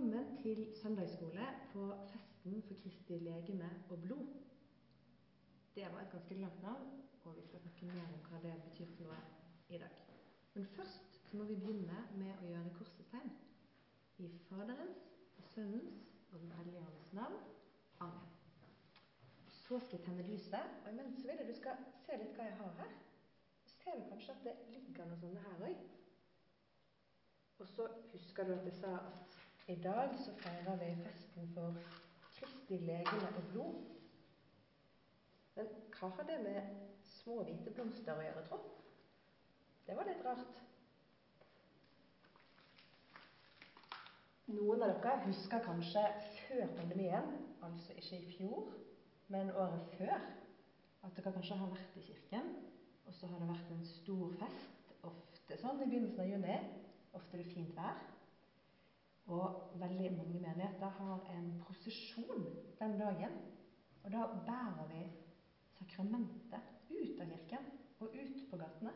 Velkommen til søndagsskole på festen for Kristi legeme og blod. Det var et ganske langt navn, og vi skal snakke mer om hva det betyr for noe i dag. Men først så må vi begynne med å gjøre korsets tegn. I Faderens, og Sønnens og Den hellige ånds navn. Amen. Så skal jeg tenne lyset, og imens vil jeg du skal se litt hva jeg har her. Ser du kanskje at det ligger noe sånne her òg. Og så husker du at jeg sa at i dag så feirer vi festen for Kristi legeme og blod. Men hva har det med små hvite blomster å gjøre, tro? Det var litt rart. Noen av dere husker kanskje før pandemien, altså ikke i fjor, men året før, at dere kanskje har vært i kirken, og så har det vært en stor fest, ofte sånn i begynnelsen av juni, Ofte er det fint vær. Og veldig mange menigheter har en prosesjon den dagen. Og da bærer vi sakramentet ut av kirken og ut på gatene.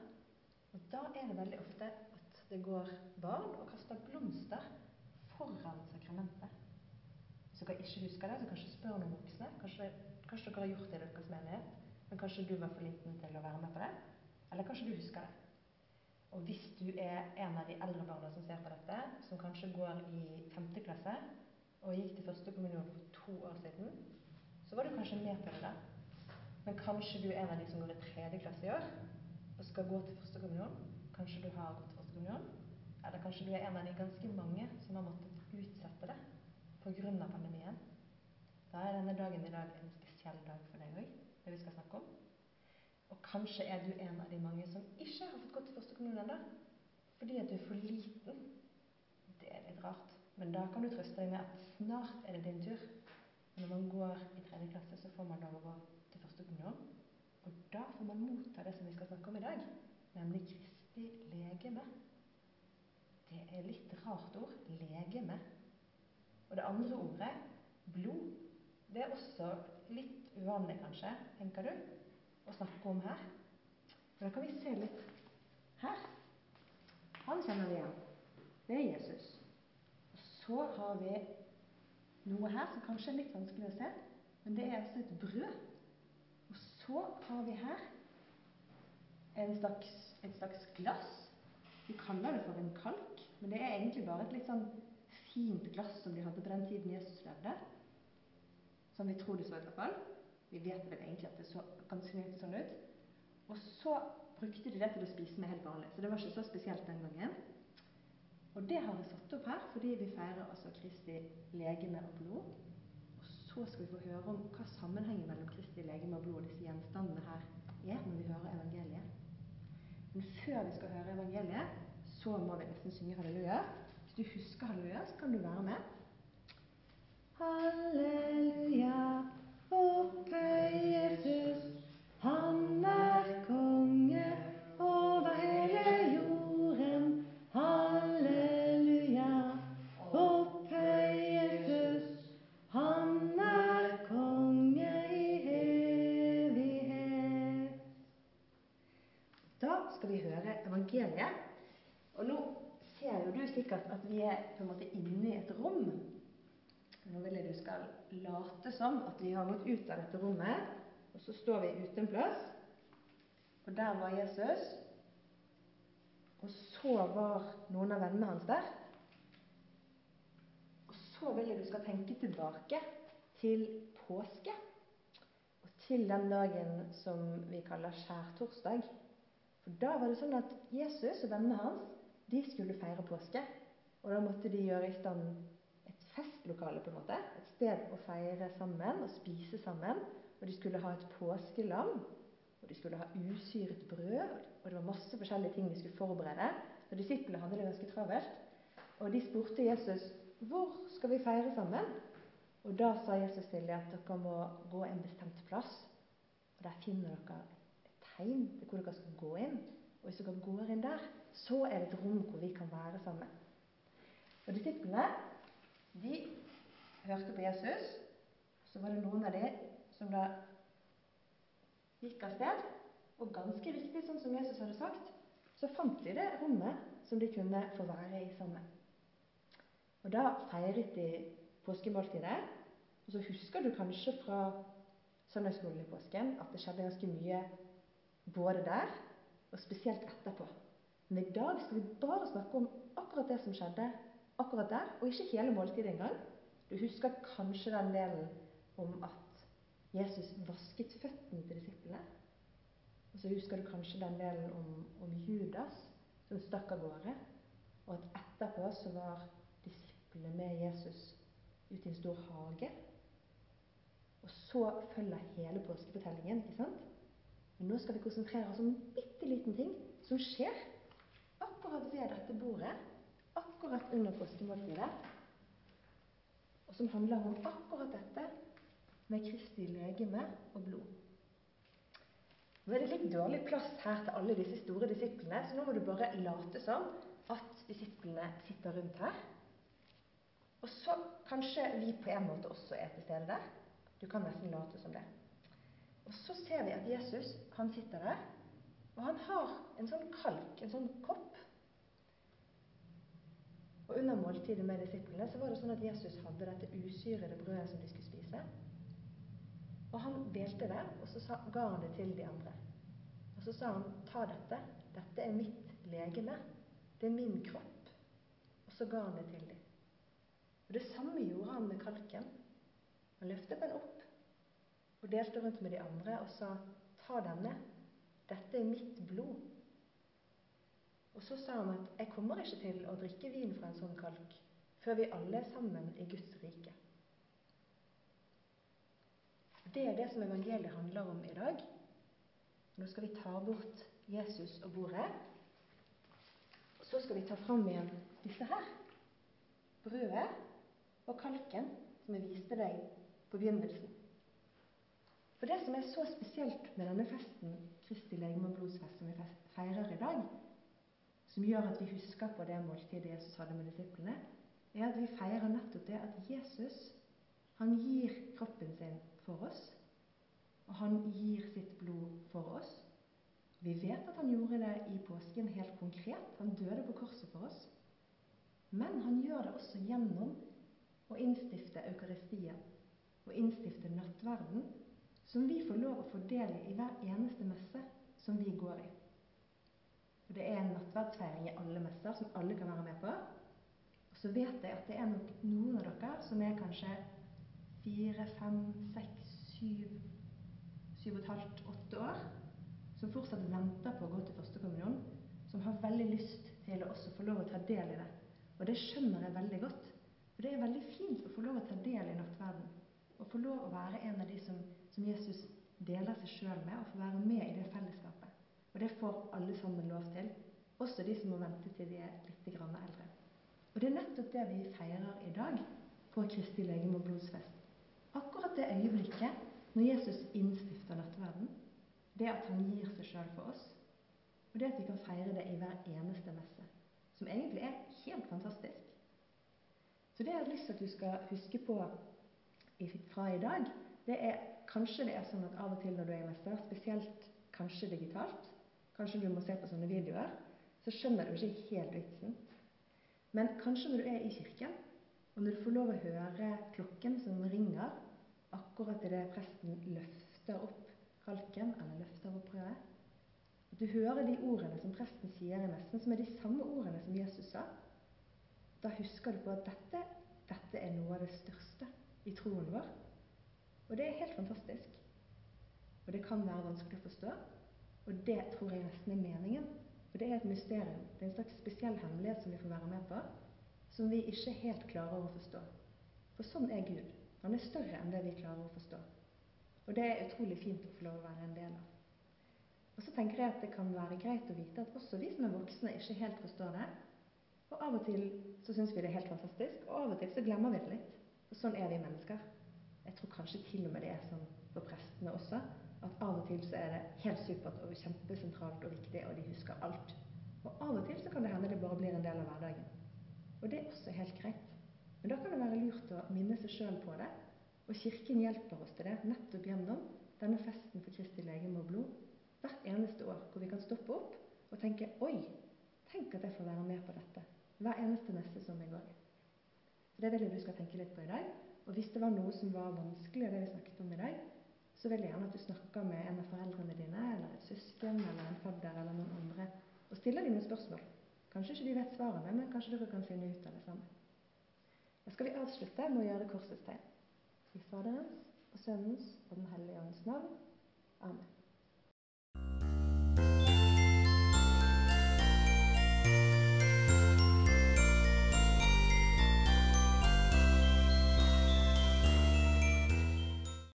Og da er det veldig ofte at det går barn og kaster blomster foran sakramentet. Hvis dere ikke husker det, så kanskje spør noen voksne. Kanskje, kanskje dere har gjort det i deres menighet, men kanskje du var for liten til å være med på det. Eller kanskje du husker det. Og hvis du er en av de eldre barna som ser på dette, kanskje går i femte klasse og gikk til første kommunion for to år siden, så var du kanskje med på det da. Men kanskje du er en av de som går i tredje klasse i år og skal gå til første kommunion. Kanskje du har gått til første kommunion. Eller kanskje du er en av de ganske mange som har måttet utsette det pga. pandemien. Da er denne dagen i dag en spesiell dag for deg òg, det vi skal snakke om. Og kanskje er du en av de mange som ikke har fått gått til første kommune ennå, fordi at du er for liten. Det er litt rart. Men da kan du trøste deg med at snart er det din tur. Når man går i tredje klasse, så får man lov å gå til første kommunion. Og da får man motta det som vi skal snakke om i dag, nemlig Kristi legeme. Det er litt rart ord. Legeme. Og det andre ordet, blod, det er også litt uvanlig, kanskje, tenker du? å snakke om her. Da kan vi se litt her. Han kjenner vi igjen. Det er Jesus. Så har vi noe her som kanskje er litt vanskelig å se, men det er altså et brød. Og så har vi her slags, et slags glass. Vi kaller det for en kalk, men det er egentlig bare et litt sånn fint glass som de hadde på den tiden Jesus levde. Som vi tror det så i hvert fall. Vi vet vel egentlig at det så ganske nøyaktig sånn ut. Og så brukte de det til å spise med helt vanlig. Så det var ikke så spesielt den gangen. Og det har vi satt opp her fordi vi feirer altså Kristi legeme og blod. Og så skal vi få høre om hva sammenhengen mellom Kristi legeme og blod og disse gjenstandene her er når vi hører evangeliet. Men før vi skal høre evangeliet, så må vi nesten synge halleluja. Hvis du husker halleluja, så kan du være med. Halleluja. Opphøy Jesus, sikkert at vi er på en måte inne i et rom nå vil jeg du skal late som at vi har gått ut av dette rommet, og så står vi ute en plass. Og der var Jesus. Og så var noen av vennene hans der. Og så vil jeg du skal tenke tilbake til påske. Og til den dagen som vi kaller skjærtorsdag. For da var det sånn at Jesus og vennene hans de skulle feire påske. Og da måtte de gjøre i stand et festlokale, på en måte. Et sted å feire sammen og spise sammen. Og de skulle ha et påskelam. Og de skulle ha usyret brød. Og det var masse forskjellige ting de skulle forberede. Og disiplene hadde det ganske travelt. Og de spurte Jesus hvor skal vi feire sammen. Og da sa Jesus til dem at dere må gå en bestemt plass. Og der finner dere et tegn til hvor dere skal gå inn. Og hvis dere går inn der, så er det et rom hvor vi kan være sammen. Og disiplene de hørte på Jesus. Så var det noen av dem som da gikk av sted. Og ganske riktig, sånn som Jesus hadde sagt, så fant de det rommet som de kunne få være i sammen. Og da feiret de påskemåltidet. Og så husker du kanskje fra søndagsskolen i påsken at det skjedde ganske mye både der og spesielt etterpå. Men i dag skal vi bare snakke om akkurat det som skjedde akkurat der, og ikke hele måltidet engang. Du husker kanskje den delen om at Jesus vasket føttene til disiplene. Og så husker du kanskje den delen om, om Judas som stakk av gårde, og at etterpå så var disiplene med Jesus ute i en stor hage. Og så følger hele påskefortellingen. ikke sant? Men nå skal vi konsentrere oss om en bitte liten ting som skjer akkurat ved dette bordet, akkurat under påskemåltidet, og som handler om akkurat dette med Kristi legeme og blod. Nå er det litt dårlig plass her til alle disse store disiplene, så nå må du bare late som at disiplene sitter rundt her. Og så kanskje vi på en måte også er til stede der. Du kan nesten late som det. Og så ser vi at Jesus han sitter der, og han har en sånn kalk, en sånn kopp. Under måltidet med disiplene så var det sånn at Jesus hadde dette usyrede brødet som de skulle spise. Og han delte det, og så ga han det til de andre. Og så sa han, ta dette, dette er mitt legeme, det er min kropp. Og så ga han det til dem. Og Det samme gjorde han med kalken. Han løftet den opp og delte rundt med de andre og sa, ta denne, dette er mitt blod. Og så sa han at jeg kommer ikke til å drikke vin fra en sånn kalk før vi alle er sammen i Guds rike. Det er det som evangeliet handler om i dag. Nå skal vi ta bort Jesus og bordet. Og så skal vi ta fram igjen disse her. Brødet og kalken som jeg viste deg på begynnelsen. For det som er så spesielt med denne festen, Kristi legeme og blodsfest, som vi feirer i dag, som gjør at vi husker på det måltidet Jesus hadde med disiplene, er at vi feirer nettopp det at Jesus han gir kroppen sin for oss, og han gir sitt blod for oss. Vi vet at han gjorde det i påsken helt konkret. Han døde på korset for oss. Men han gjør det også gjennom å innstifte Eukaristien og innstifte nattverden, som vi får lov å fordele i hver eneste messe som vi går i. Og Det er en nattverdsfeiring i alle messer som alle kan være med på. Og så vet jeg at det er nok noen av dere som er kanskje fire, fem, seks, syv, syv og et halvt, åtte år, som fortsatt venter på å gå til førstekommunion, som har veldig lyst til å også få lov å ta del i det. Og det skjønner jeg veldig godt. For det er veldig fint å få lov å ta del i nattverden. Å få lov å være en av de som, som Jesus deler seg sjøl med, og få være med i det fellesskapet. Og det får alle sammen lov til, også de som må vente til de er litt eldre. Og det er nettopp det vi feirer i dag på Kristi legeme og blodsfest. Akkurat det øyeblikket når Jesus innstifter nattverden, det at han gir seg sjøl for oss, og det at vi kan feire det i hver eneste messe, som egentlig er helt fantastisk. Så det jeg har lyst til at du skal huske på fra i dag, det er kanskje det er sånn at av og til når du er i messe, spesielt kanskje digitalt, kanskje du må se på sånne videoer, så skjønner du ikke helt vitsen. Men kanskje når du er i kirken, og når du får lov å høre klokken som ringer akkurat idet presten løfter opp kalken eller løfter opp brødet. At du hører de ordene som presten sier i messen, som er de samme ordene som Jesus sa. Da husker du på at dette, dette er noe av det største i troen vår. Og det er helt fantastisk. Og det kan være vanskelig å forstå. Og det tror jeg nesten er meningen. For det er et mysterium. Det er en slags spesiell hemmelighet som vi får være med på, som vi ikke helt klarer å forstå. For sånn er Gud. Han er større enn det vi klarer å forstå. Og det er utrolig fint å få lov å være en del av. Og så tenker jeg at det kan være greit å vite at også vi som er voksne, ikke helt forstår det. Og av og til så syns vi det er helt fantastisk, og av og til så glemmer vi det litt. Og sånn er vi mennesker. Jeg tror kanskje til og med det er sånn for prestene også. At av og til så er det helt supert og kjempesentralt og viktig, og de husker alt. Og av og til så kan det hende det bare blir en del av hverdagen. Og det er også helt greit. Men da kan det være lurt å minne seg sjøl på det. Og Kirken hjelper oss til det nettopp gjennom denne festen for Kristi legeme og blod hvert eneste år, hvor vi kan stoppe opp og tenke Oi, tenk at jeg får være med på dette. Hver eneste neste som en i. Så Det vil jeg du skal tenke litt på i dag. Og hvis det var noe som var vanskelig av det vi snakket om i dag, så vil jeg gjerne at du snakker med en av foreldrene dine, eller et søsken, eller en fadder, eller noen andre, og stiller dem noen spørsmål. Kanskje ikke de vet svarene, men kanskje dere kan finne ut av det sammen. Da skal vi avslutte med å gjøre korsets tegn. I Faderens og Sønnens og Den hellige ånds navn. Amen.